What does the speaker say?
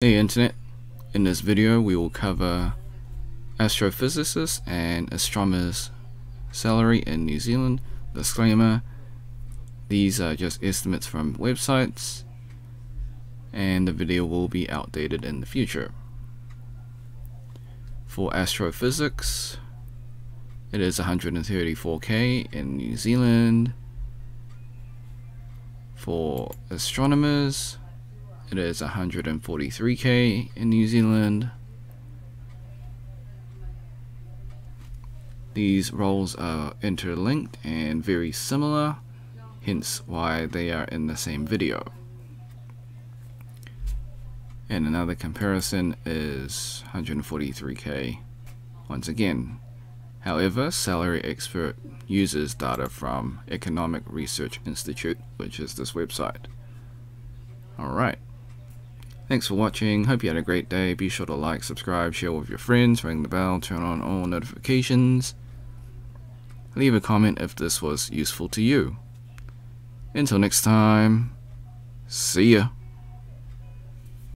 Hey Internet, in this video we will cover astrophysicists and astronomers salary in New Zealand. Disclaimer, these are just estimates from websites and the video will be outdated in the future. For astrophysics, it is 134k in New Zealand. For astronomers, it is 143k in New Zealand. These roles are interlinked and very similar, hence why they are in the same video. And another comparison is 143k once again. However, Salary Expert uses data from Economic Research Institute, which is this website. Alright. Thanks for watching. Hope you had a great day. Be sure to like, subscribe, share with your friends, ring the bell, turn on all notifications. Leave a comment if this was useful to you. Until next time, see ya.